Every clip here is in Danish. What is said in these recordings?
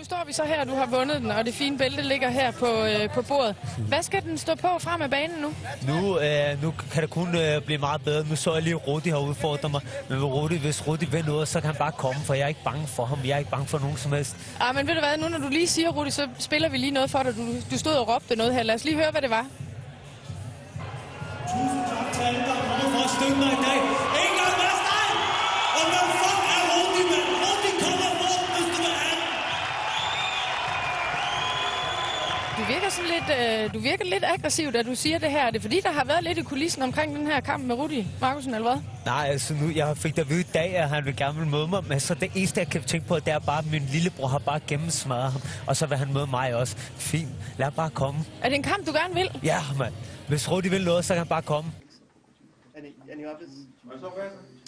Nu står vi så her, og du har vundet den, og det fine bælte ligger her på, øh, på bordet. Hvad skal den stå på frem af banen nu? Nu, øh, nu kan det kun øh, blive meget bedre. Nu så jeg lige, at Rudi har udfordret mig. Men Rudi, hvis Rudi vil noget, så kan han bare komme, for jeg er ikke bange for ham. Jeg er ikke bange for nogen som helst. Ah, men ved du hvad, nu når du lige siger, Rudi, så spiller vi lige noget for dig. Du, du stod og råbte noget her. Lad os lige høre, hvad det var. Tusind tak til alle, der er kommet for at støtte mig i dag. Sådan lidt, øh, du virker lidt aggressiv, da du siger det her. Er det fordi, der har været lidt i kulissen omkring den her kamp med Rudi Markusen, eller hvad? Nej, altså nu, jeg fik da vide i dag, at han vil gerne vil møde mig. Men så det eneste, jeg kan tænke på, det er bare, at min lillebror har bare gennemsmadret ham. Og så vil han møde mig også. Fint, lad ham bare komme. Er det en kamp, du gerne vil? Ja, mand. Hvis Rudi vil noget, så kan han bare komme.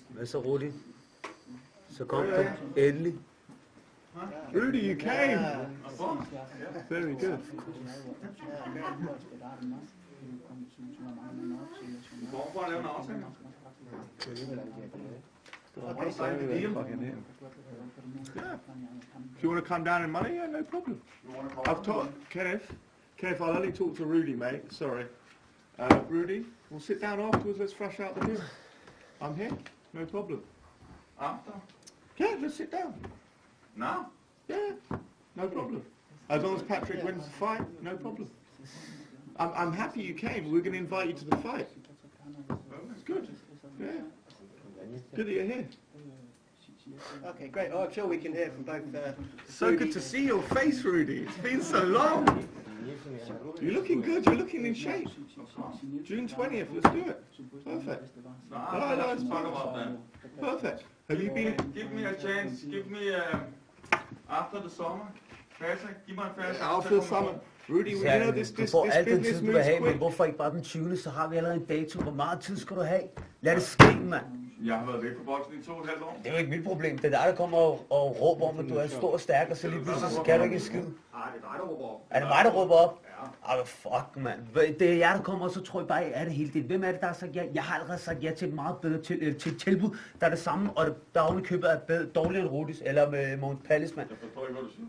Hvad så, Rudi? Så kom du. Endelig. Rudy, you came. Very good. If you want to come down in money, yeah, no problem. I've talked, Kenneth. Kenneth, I'll only talk to Rudy, mate. Sorry. Uh, Rudy, we'll sit down afterwards. Let's thrash out the deal. I'm here. No problem. After? Yeah, let's sit down. Now? Yeah, no problem. As long as Patrick wins the fight, no problem. I'm, I'm happy you came. We're going to invite you to the fight. That's good. Yeah. Good that you're here. Okay, great. Oh, I'm sure we can hear from both. Uh, So Rudy- good to see your face, Rudy. It's been so long. You're looking good. You're looking in shape. June 20th. Let's do it. Perfect. No, no, let's it's talk fine. about that. Perfect. Have you been? Give me a chance. Give me uh, after the summer. Patrick, give mig en fast. After the summer. Rudy, Ja, know this, this, får this al den tid, du vil have, men hvorfor ikke bare den 20. Så har vi allerede en dato. Hvor meget tid skal du have? Lad det ske, mand. Jeg har været væk fra boksen i to og et halvt år. Det er jo ikke mit problem. Det er dig, der kommer og, og råber om, at du er stor og stærk, og så lige pludselig så kan du ikke skid. Nej, det er dig, der råber op. Er det mig, der råber op? Ja. Ah, fuck, mand. Det er jeg, der kommer, og så tror jeg bare, jeg er det hele det. Hvem er det, der har sagt ja? Jeg har allerede sagt ja til et meget bedre til, øh, til tilbud, der er det samme, og der er oven i købet er bedre, dårligere end Rudis, eller med Mogens Pallis, mand. Jeg forstår ikke, hvad du siger.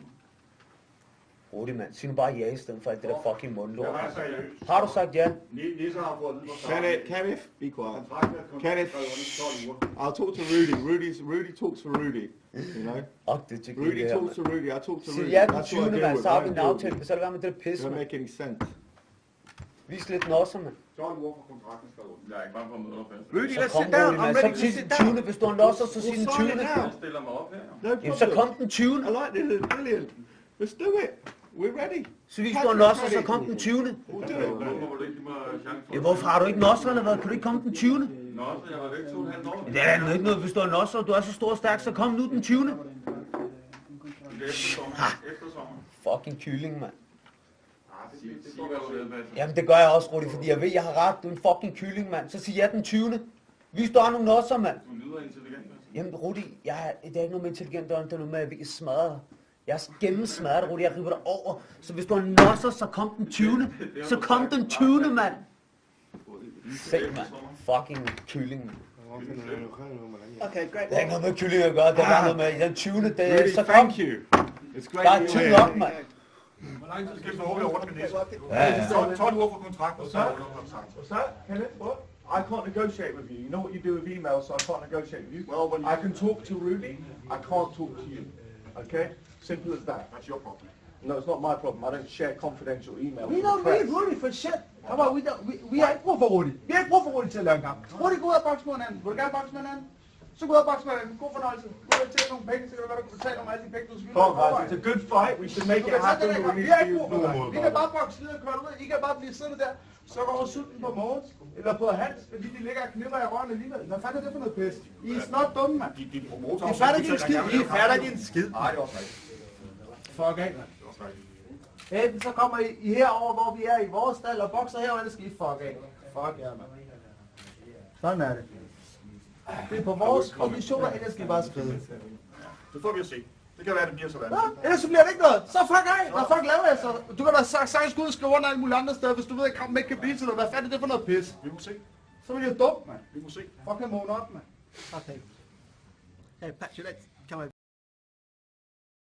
Rudi, mand. Sig nu bare ja i stedet for alt det der fucking mundlort. Jeg har seriøst. Har du sagt ja? Lisa har fået at vide, hvor Kenneth, Kenneth, be quiet. Kenneth. skrevet under 12 uger. I'll talk to Rudy. Rudy's Rudy talks for Rudy. You know. Åh, det er Rudy talks to Rudy. I talk to Sig Rudy. ja den That's 20. what I deal mand, så har vi en aftale. Så er det være med det der It pis, doesn't mand. make any sense. Vis lidt nosser, mand. 12 uger fra kontrakten skrevet under. Jeg er ikke bare for at møde dig fast. Rudy, Så let's kom sit down. I'm ready Så to sig sit den 20. down. Hvis du har nosser, så sig den sign 20. it now. Jeg stiller mig op her. No Jamen, så kom den 20. I like this. Brilliant. Let's do it. We're ready. Så hvis du har nosser, så kom den 20. We'll do Hvorfor it. må du ikke give mig chance for Ja, hvorfor har du ikke nosser eller hvad? Kan du ikke komme den 20. Nå, så jeg var væk to og halvt år. Det er da ikke noget, hvis du har nosser, og du er så stor og stærk, så kom nu den 20. Det er efter sommer. Efter sommer. Fucking kylling, mand. Patrick. Jamen det gør jeg også, Rudi, fordi jeg ved, jeg har ret. Du er en fucking kylling, mand. Så sig ja den 20. Vis du har nogle nosser, mand. Du lyder intelligent. Jamen Rudi, jeg er, det er ikke noget med intelligent, det er noget med, at vi kan smadre dig. Jeg er gennemsmadret dig, Rudi. Jeg river dig over. Så hvis du har nosser, så kom den 20. Så kom den 20. mand. Se, mand. Fucking kylling, mand. Okay, great. Det er ikke noget med kylling at gøre, det er noget med den 20. Det, Rudy, så kom. thank you. It's great er you're nok, here. mand. Hvor lang tid skal vi over med det? Ja, ja. 12, 12 uger for kontrakten, så er det kontrakt. What's that? Kenneth, what? I can't negotiate with you. You know what you do with emails, so I can't negotiate with you. Well, when I can talk to Rudy. I can't talk to you. Okay? Simple as that. That's your problem. No, it's not my problem. I don't share confidential emails. We don't need Rudy for shit. Come on, we, don't, we, vi har ikke brug for Rudy. Vi har ikke brug for Rudy til at lave en kamp. Rudy, gå ud og bokse mod hinanden. Vil du gerne bokse med hinanden? Så gå ud og bokse med hinanden. God fornøjelse. Gå ud og tjene nogle penge, så kan du godt betale om alle de penge, du skylder. On, guys. It's a good fight. We should make it happen. We Vi har ikke brug for dig. Vi kan bare bokse videre, køre ud. I kan bare blive siddende der. Så går over sulten på Mogens, eller på Hans, fordi de ligger og knipper i røven alligevel. Hvad fanden er det for noget pis? I er snart dumme, mand. De, de promoter... I fatter ikke en skid. I fatter ikke en skid. Nej, det er også rigtigt. Fuck af, mand. Det også rigtigt. Enten så kommer I, I herover, hvor vi er i vores stald og bokser her, eller skal I fuck af. Fuck ja, mand. Sådan er det. Det er på vores konditioner, ellers skal I bare skride. Det får vi at se. Det kan være, det bliver sådan. Nå, ellers så bliver det ikke noget. Så fuck af. Hvad fuck laver jeg så? Du kan da sagt sagtens gå ud og skrive under alle mulige andre steder, hvis du ved, at kampen ikke kan blive til noget. Hvad fanden er det for noget pis? Vi må se. Så er det dumt, mand. Vi må se. Fucking måne op, mand. Okay. Hey, patch your legs.